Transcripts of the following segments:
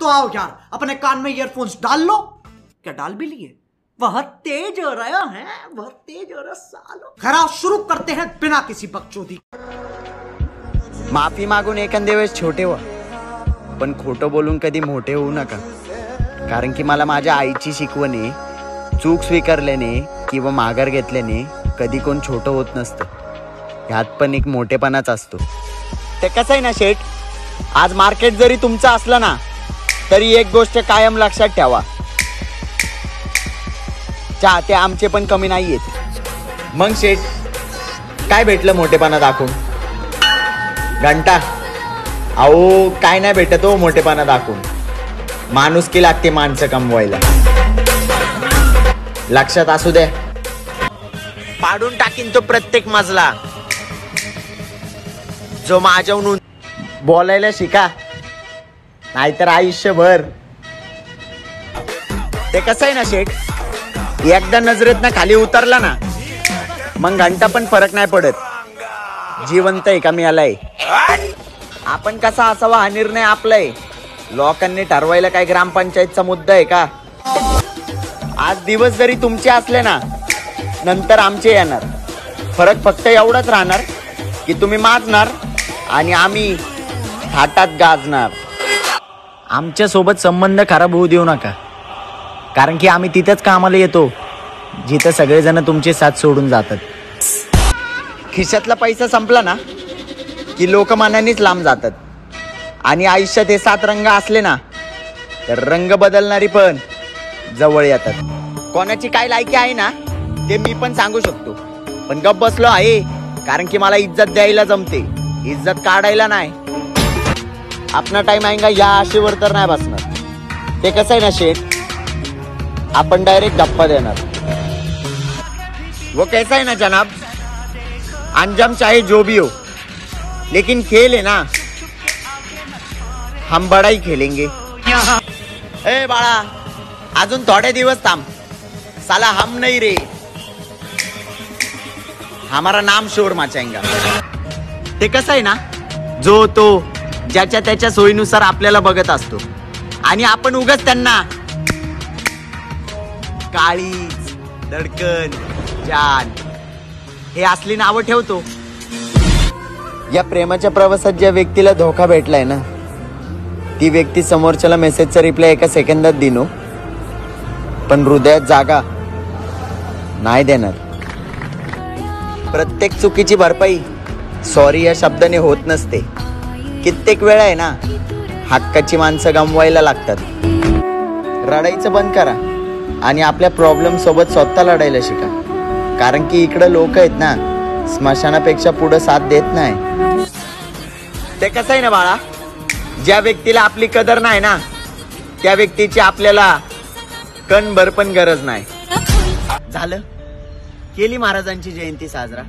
तो आओ यार, अपने कान में ईयरफोन्स डाल लो। क्या डाल भी लिए? बहुत तेज हो रहा है बहुत तेज हो रहा सालो। खरा शुरू करते हैं बिना किसी बकचोदी। माफ़ी मागून एखाद्या वेळेस छोटे व्हा, पण खोटं बोलून कधी मोठे होऊ नका. कारण की मला माझ्या आईची शिकवण आहे चूक स्वीकारल्याने किंवा माघार घेतल्याने कधी कोण छोटं होत नसतं. ह्यात पण एक मोठेपणाच असतो. ते कसं आहे ना, शेठ? आज मार्केट जरी तुमचं असलं ना तरी एक गोष्ट कायम लक्षात ठेवा. चाहते आमचे पण कमी नाही आहेत मग शेठ काय भेटलं मोठेपणा दाखवून? घंटा? अहो काय नाही भेटत हो मोठेपणा दाखवून. माणुसकी लागते माणसं कमवायला. लक्षात असू दे. पाडून टाकीन तो प्रत्येक मजला. जो माझ्याहून बोलायला शिका. नाहीतर आयुष्यभर. ते कसं आहे ना शेठ? एकदा नजरेत ना खाली उतरला ना मग घंटा पण फरक नाही पडत. जिवंत आहे का मी आलाय आपण कसा असावा हा निर्णय आपलाय. लोकांनी ठरवायला काय ग्रामपंचायतचा मुद्दा आहे का? आज दिवस जरी तुमचे असले ना नंतर आमचे येणार. फरक फक्त एवढाच राहणार की तुम्ही माजणार आणि आम्ही थाटात गाजणार. आमच्यासोबत संबंध खराब होऊ देऊ नका. कारण की आम्ही तिथंच कामाला येतो जिथं सगळेजण तुमचे साथ सोडून जातात. खिशातला पैसा संपला ना की लोकमानानेच लांब जातात. आणि आयुष्यात हे सात रंग असले ना तर रंग बदलणारी पण जवळ येतात. कोणाची काय लायकी आहे ना ते मी पण सांगू शकतो. पण गप बसलो आहे कारण की मला इज्जत द्यायला जमते. इज्जत काढायला नाही. आपला टाइम आहे का या आशेवर तर नाही बसणार ते कसं आहे ना, शेठ? आपण डायरेक्ट गप्पा देणार. वो कैसा है ना, जनाब? अंजाम चाहे जो भी हो। लेकिन खेल है ना, हम बड़ा ही खेलेंगे। ए, बाळा, अजून थोडे दिवस थांब. साला हम नहीं रे। हमारा नाम शोर मचाएँगा. ते कसं आहे ना, जो तो ज्याच्या त्याच्या सोयीनुसार आपल्याला बघत असतो. आणि आपण उगच त्यांना काळीज धडकन जान हे असली नावं ठेवतो. या प्रेमाच्या प्रवासात ज्या व्यक्तीला धोका भेटलाय ना ती व्यक्ती समोरच्याला मेसेजचा रिप्लाय एका सेकंदात दिनो हो. पण हृदयात जागा नाही देणार. प्रत्येक चुकीची भरपाई सॉरी या शब्दाने होत नसते. कित्येक वेळा आहे ना हक्काची माणसं गमवायला लागतात. रडायचं बंद करा आणि आपल्या प्रॉब्लेम सोबत स्वतः लढायला शिका. कारण की इकडं लोक आहेत ना स्मशानापेक्षा पुढे साथ देत नाही. ते कसं आहे ना बाळा ज्या व्यक्तीला आपली कदर नाही ना त्या व्यक्तीची आपल्याला कणभर पण गरज नाही. झालं? केली महाराजांची जयंती साजरा.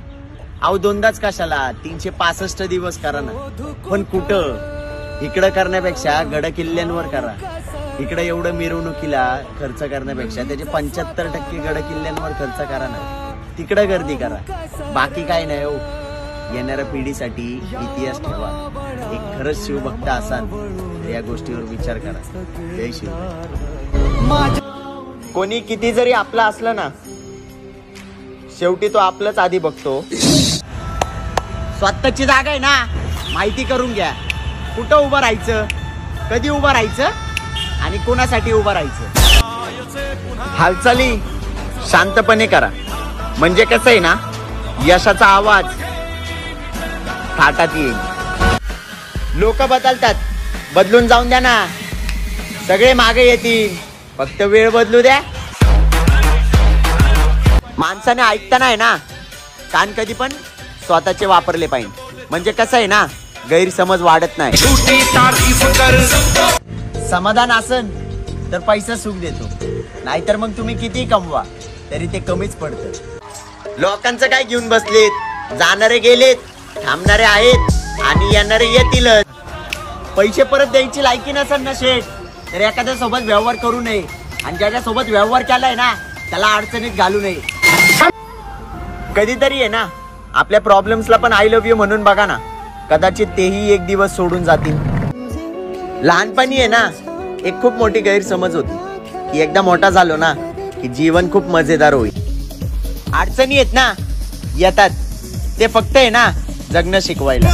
अहो दोनदाच कशाला? तीनशे पासष्ट दिवस करा ना. पण कुठं? इकडं करण्यापेक्षा गड किल्ल्यांवर करा. इकडे एवढं मिरवणुकीला खर्च करण्यापेक्षा त्याचे पंच्याहत्तर टक्के गड किल्ल्यांवर खर्च करा ना. तिकडं गर्दी करा. बाकी काय नाही हो. येणाऱ्या पिढीसाठी इतिहास ठेवा. एक खरंच शिवभक्त असाल या गोष्टीवर विचार करा. जय शिव कोणी किती जरी आपला असलं ना शेवटी तो आपलंच आधी बघतो. स्वतःची जागा आहे ना माहिती करून घ्या. कुठं उभं राहायचं कधी उभं राहायचं आणि कोणासाठी उभं राहायचं. हालचाली शांतपणे करा. म्हणजे कसं आहे ना यशाचा आवाज थाटात येईल. लोक बदलतात. बदलून जाऊन द्या ना. सगळे मागे येतील. फक्त वेळ बदलू द्या. माणसाने ऐकताना आहे ना कान कधी पण स्वतःचे वापरले पाहिजे. म्हणजे कसं आहे ना गैरसमज वाढत नाही. समाधान असन तर पैसा सुख देतो. नाहीतर मग तुम्ही किती कमवा तरी ते कमीच पडतं. लोकांचं काय घेऊन बसलेत? जाणारे गेलेत थांबणारे आहेत आणि येणारे येतीलच. पैसे परत द्यायची लायकी नसेल ना शेठ. तर एखाद्या सोबत व्यवहार करू नये. आणि ज्याच्या सोबत व्यवहार केलाय ना त्याला अडचणीत घालू नये. कधीतरी आहे ना आपल्या प्रॉब्लेम्सला पण आय लव्ह यू म्हणून बघा ना. कदाचित तेही एक दिवस सोडून जातील. लहानपणी आहे ना एक खूप मोठी गैरसमज होती. की एकदा मोठा झालो ना की जीवन खूप मजेदार होईल. अडचणी आहेत ना येतात. ते फक्त आहे ना जगणं शिकवायला.